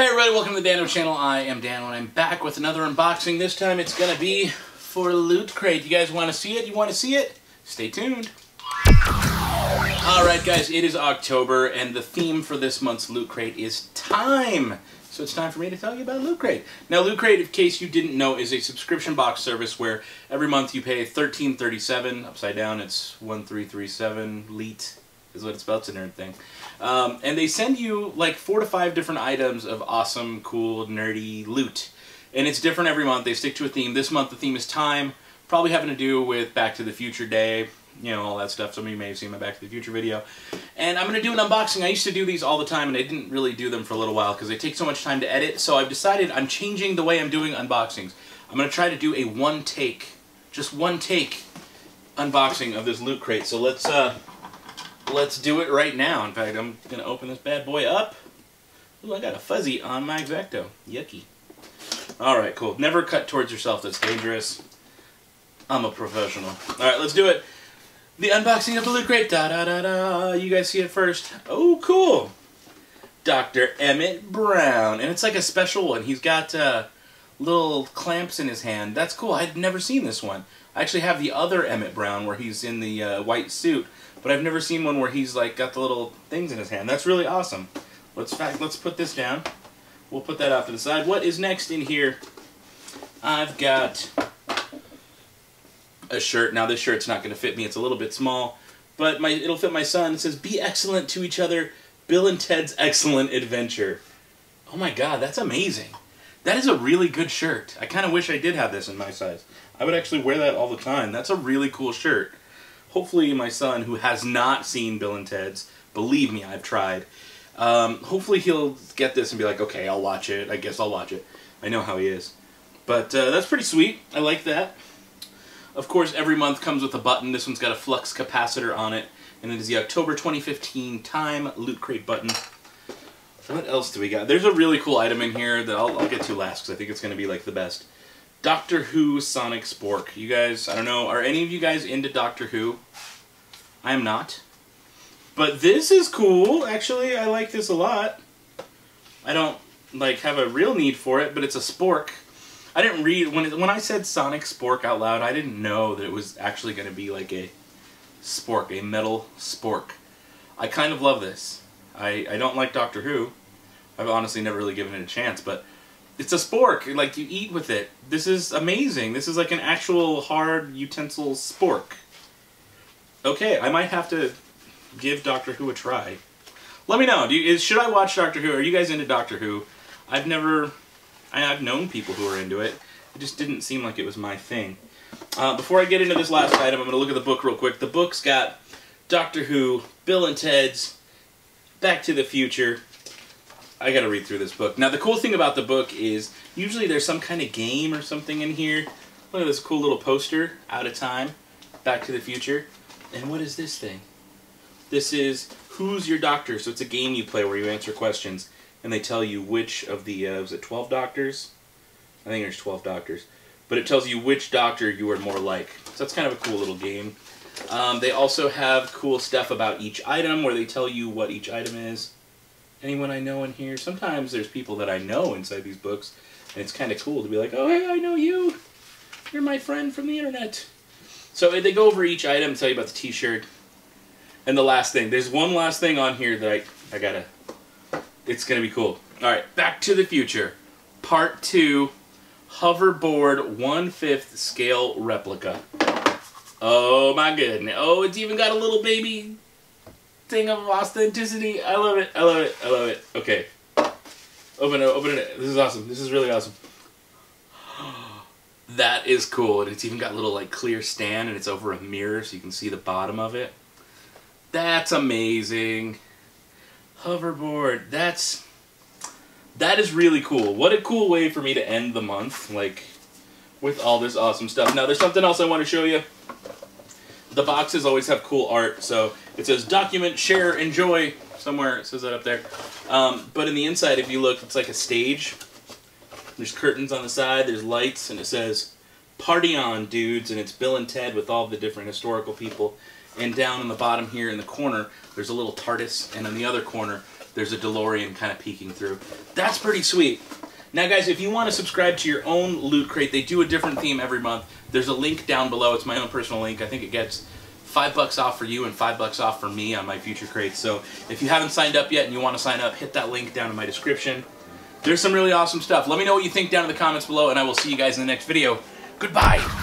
Hey everybody, welcome to the Dan-O channel. I am Dan-O and I'm back with another unboxing. This time it's gonna be for Loot Crate. You guys wanna see it? You wanna see it? Stay tuned. Alright guys, it is October and the theme for this month's Loot Crate is time. So it's time for me to tell you about Loot Crate. Now Loot Crate, in case you didn't know, is a subscription box service where every month you pay $13.37. Upside down it's 1337 leet is what it's spells. It's a nerd thing. Um, and they send you like four to five different items of awesome, cool, nerdy loot. And it's different every month. They stick to a theme. This month the theme is time, probably having to do with Back to the Future Day, you know, all that stuff. Some of you may have seen my Back to the Future video. And I'm going to do an unboxing. I used to do these all the time, and I didn't really do them for a little while because they take so much time to edit. So I've decided I'm changing the way I'm doing unboxings. I'm going to try to do a one take, just one take unboxing of this loot crate. So let's uh, let's do it right now. In fact, I'm going to open this bad boy up. Ooh, I got a fuzzy on my Exacto. Yucky. Alright, cool. Never cut towards yourself. That's dangerous. I'm a professional. Alright, let's do it. The unboxing of the Loot Crate. Da da da da. You guys see it first. Oh, cool. Dr. Emmett Brown. And it's like a special one. He's got uh, little clamps in his hand. That's cool. I've never seen this one. I actually have the other Emmett Brown where he's in the uh, white suit. But I've never seen one where he's like got the little things in his hand. That's really awesome. Let's fact let's put this down. We'll put that off to the side. What is next in here? I've got a shirt. Now this shirt's not going to fit me. It's a little bit small, but my it'll fit my son. It says "Be excellent to each other." Bill and Ted's Excellent Adventure. Oh my god, that's amazing. That is a really good shirt. I kind of wish I did have this in my size. I would actually wear that all the time. That's a really cool shirt hopefully my son, who has not seen Bill and Ted's, believe me, I've tried. Um, hopefully he'll get this and be like, okay, I'll watch it. I guess I'll watch it. I know how he is. But uh, that's pretty sweet. I like that. Of course, every month comes with a button. This one's got a flux capacitor on it. And it is the October 2015 Time Loot Crate button. What else do we got? There's a really cool item in here that I'll, I'll get to last because I think it's going to be like the best. Doctor Who Sonic Spork. You guys, I don't know, are any of you guys into Doctor Who? I am not. But this is cool. Actually, I like this a lot. I don't like have a real need for it, but it's a spork. I didn't read when it, when I said Sonic Spork out loud. I didn't know that it was actually going to be like a spork, a metal spork. I kind of love this. I I don't like Doctor Who. I've honestly never really given it a chance, but it's a spork. Like you eat with it. This is amazing. This is like an actual hard utensil spork. Okay, I might have to give Doctor Who a try. Let me know. You, is, should I watch Doctor Who? Are you guys into Doctor Who? I've never... I, have known people who are into it. It just didn't seem like it was my thing. Uh, before I get into this last item, I'm going to look at the book real quick. The book's got Doctor Who, Bill and Ted's, Back to the Future, I gotta read through this book. Now, the cool thing about the book is usually there's some kind of game or something in here. Look at this cool little poster, Out of Time, Back to the Future. And what is this thing? This is Who's Your Doctor? So it's a game you play where you answer questions and they tell you which of the, uh, was it 12 doctors? I think there's 12 doctors. But it tells you which doctor you are more like. So that's kind of a cool little game. Um, they also have cool stuff about each item where they tell you what each item is anyone I know in here. Sometimes there's people that I know inside these books, and it's kind of cool to be like, oh, hey, I know you. You're my friend from the internet. So eh, they go over each item, and tell you about the t-shirt. And the last thing, there's one last thing on here that I, I gotta, it's gonna be cool. All right, Back to the Future, Part 2, Hoverboard 1 5th Scale Replica. Oh my goodness. Oh, it's even got a little baby thing of authenticity. I love it. I love it. I love it. Okay. Open it. Open it. This is awesome. This is really awesome. That is cool. And it's even got a little like clear stand and it's over a mirror so you can see the bottom of it. That's amazing. Hoverboard. That's that is really cool. What a cool way for me to end the month like with all this awesome stuff. Now there's something else I want to show you. The boxes always have cool art, so it says document, share, enjoy, somewhere it says that up there. Um, but in the inside, if you look, it's like a stage. There's curtains on the side, there's lights, and it says, party on, dudes, and it's Bill and Ted with all the different historical people. And down in the bottom here in the corner, there's a little TARDIS, and in the other corner, there's a DeLorean kind of peeking through. That's pretty sweet. Now, guys, if you want to subscribe to your own Loot Crate, they do a different theme every month. There's a link down below. It's my own personal link. I think it gets five bucks off for you and five bucks off for me on my future crates. So if you haven't signed up yet and you want to sign up, hit that link down in my description. There's some really awesome stuff. Let me know what you think down in the comments below, and I will see you guys in the next video. Goodbye.